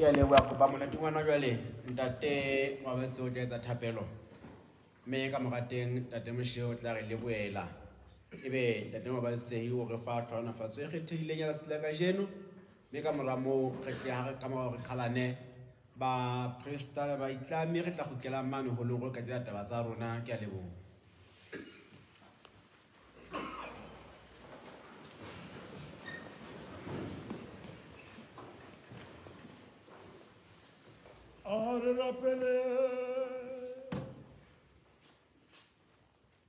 yaleboya kopa monate ngwana jwale ntate mabese o tlaetsa thapelo mme ka morateng ntate moshe o tla re leboela e be ntate mabasei o re fa tlhoanafatso e kgethegileng ya sela ka jeno mme ka mora moo re tleare ka mora gore kgalane baprista baitlame re tla gotlela mane go lengore ka ditataba tsa rona ke a leboa le rappeler.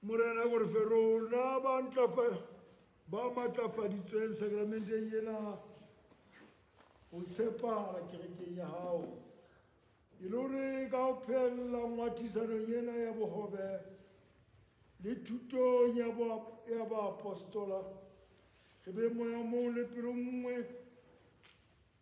Morena gore ferro na ba ntlafa ba matlafaditsweng sacramenteng ena ho separa kerekeng ya hao e le gore ka go phella ngwathisanong ena ya bogobe le thutong ya apostola. re be moya mong le pelo nngwe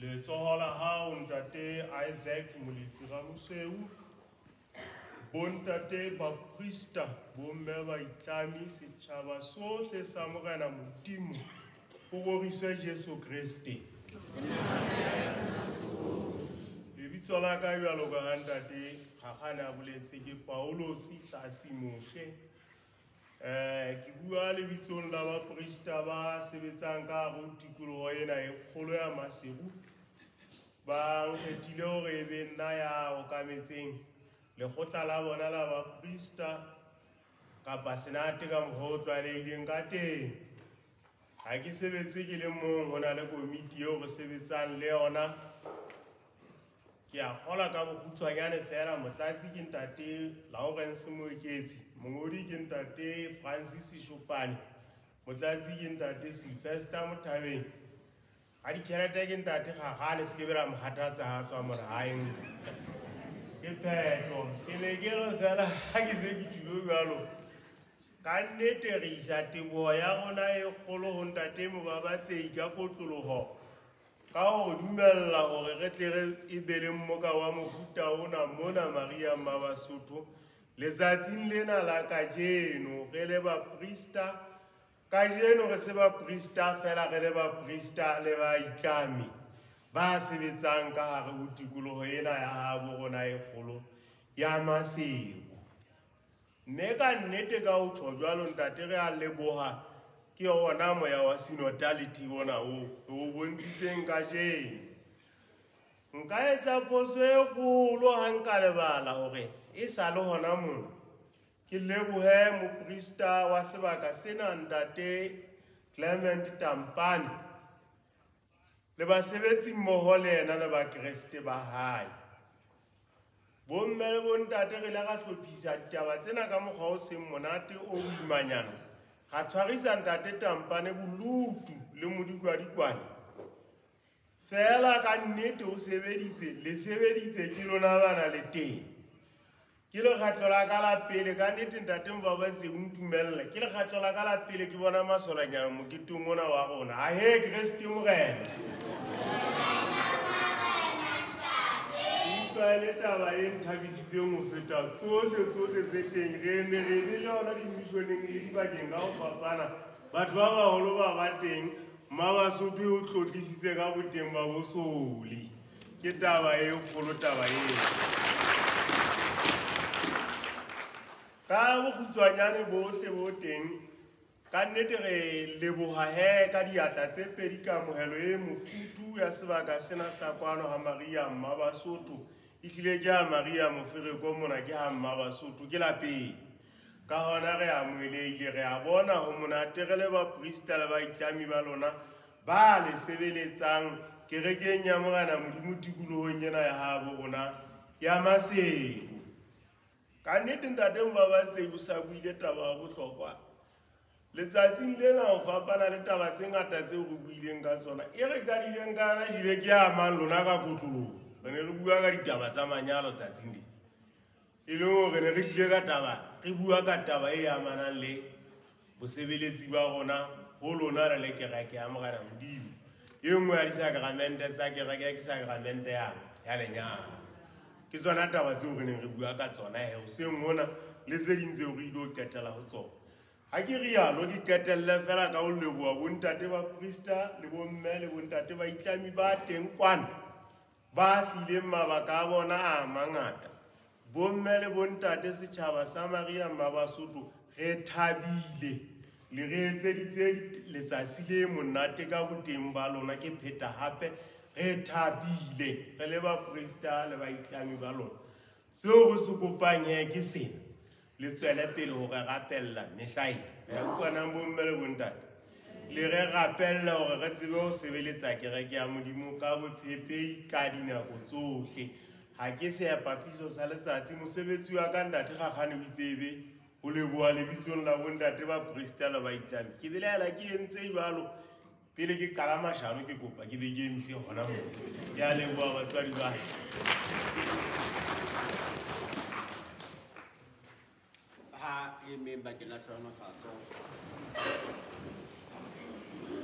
letsoho la hao ntate isaac molefira moseu bo ntate baprista bomme baitlami setšhaba sohle sa morena modimo o goriswe jesu kreste lebitso la ka bjalo ka ga ntate gagane a boletse ke paulosi tlasi moshe um Eh, ke bua lebitsong la baporista ba sebetsang ka go tikologo ena e kgolo ya maseru ba nkgethile gore e be nna ya okametseng lekgotla la bona la baporista kapa senate ka mokgwa o tlwaeleileng ka teng ga ke sebetse ke le mong go na le komiti eo re sebetsang le yona ke a kgola ka bokgutshwanyane fela motlatsi ke ntate laurence moeketsi mongodi ke ntate francis shopane motlatsi ke ntate sylvester mothabeng ga ditšhelete ke ntate gagale se ke bera mogathatsa ga tswa moregaeng ke phetlo ke ne ke re fela ga ke se ke tsulo jalo ka nnete re isa teboo ya rona e kgolo go ntate mobabatsei ka kotlologo ka go dumelela gore re tle re e bele mmoka wa mofuta ona mona maria mmabasotho letsatsing lena la kajeno re le baprista kajeno re se baprista fela re le baprista le baitlami ba sebetsang ka gare go tikologo ena ya gabo rona e kgolo ya masego mme ka nnete ka go tsho jwalongtate re a leboga ke ona moya wa synodality ona o o bontshitseng kajeno nka etsa poso e kgolo ga nka lebala gore okay? e sa le hona mona ke lebohe moprista wa sebaka sena ntate clement tampane le basebetsi mmoho le yena le bakreste ba hae bomme le bontate re la ka hlophisa ditaba tsena ka mokgwa o seng monate o boimanyana ra tshwarisa ntate tampane bolutu le modikwadikwane fela ka nnete o sebeditse le sebeditse ke lona bana le teng ke lekgatlho la ka la pele ka nnete ntateng ba batse o ntumelela ke lekgatlho la ka la pele ke bona masolanyana moketeng ona wa rona ahe kereste morena le taba e nthabisitseng go feta tsotlhe tsotlhe tse teng re emerele le ona dimisioneng le dibakeng ka go fapana batho ba bagolo ba ba teng mmabasotho e o tlotlisitse ka boteng ba bosoli ke taba e kgolo taba eo ka bokhutshwanyane botlhe bo teng ka nnetege lebogage ka diatla tse pedi kamogelo e mofutu ya sebaka sena sa kwano ga maria mmabasotho etlile ke a maria moferekwo mona ke ga mmabasotho ke lapeng ka gona re amoeleile re a bona go monategele baporista le baitlami ba lona ba le sebeletsang kerekeng ya mogana modimo tikologong ena ya gabo gona ya masego ka nnete ntateng ba ba ntse bo sa buile taba ya botlhokwa letsatsing le nang fapana le taba tse ngata tse go buileng ka tsona e re ka dileng kana ebile ke amang lona ka kotlolong re ne re bua ka ditaba tsa manyalo tsatsing le e leng gore re ne re tlile ka taba re bua ka taba e amanang le bosebeletsi ba rona go lona re le kereke ya mogana modimo e nngwe ya disakramente tsa kereke ya ke sakramente ya lenyalo ke tsona taba tseo re neng re bua ka tsona he hoseng mona le tse ding tseo re ile ho qetela ho tsona ha ke rialo ke qetelle fela ka ho leboha bontate ba prista le bomme le bontate ba itlami ba teng kwana ba sileng mabaka a bona a mangata bomme le bontate setšhaba sa maria mabasotho re thabile le re etseditse letsatsi le monate ka boteng ba lona ke pheta gape re thabile re le bapresta le baitlami ba lona seo go se kopanye ke sena le tswele pele gore rapelela mehlaena ya utlwanang bomme le bontate le re rapelela gore re tsebe go sebeletsa kereke ya modimo ka botshepei ka dinako tsotlhe ga ke seapapiso sa letsatsi mosebetsi wa ka ndate gakgane o itsebe o leboa lebitsong la bontate ba presta le baitlami ke belaela ke entse jalo pele ke qala mashano ke kopa ke ba ha e la tlhonofatso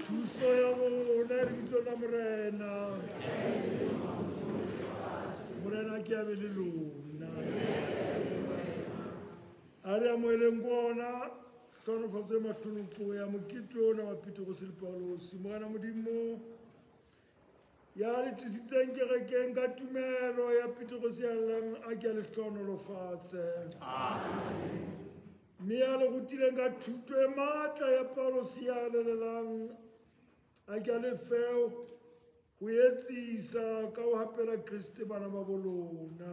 thuso ya rona lebitso la morena morena ke le lona a kaonofatso e matlhonofo ya mokete ona wa phetogo selepalosi moana modimo ya le tlisitseng kerekeng ka tumelo ya phetogo sealang a ke a letlhonolofatse mme ya le rutileng ka thuto e maatla ya palosi ya lelelang a ke a lefeo go etsisa ka go gapela kereste bana ba bolona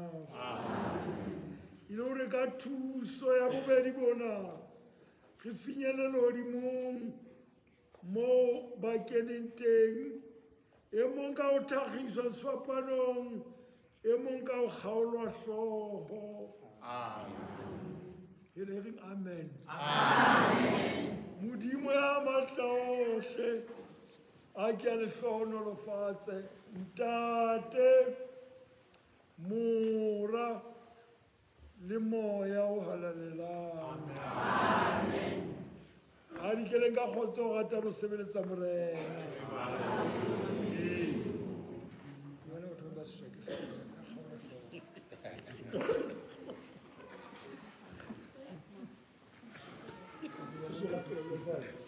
e le gore ka thuso ya bobedi bona re finyelela godimong mo ba keneng teng e mong ka go thagiswa sefapanong e mong ka go kgaolwa tlhogo e le reng amen modimo ya maatla otlhe a ke a letlhogonolofatse ntate mora لمويا وهلللا آمين ha di keleng ka kgotse go rata go sebeletsa morena bona batho ba seswa ke Thank you.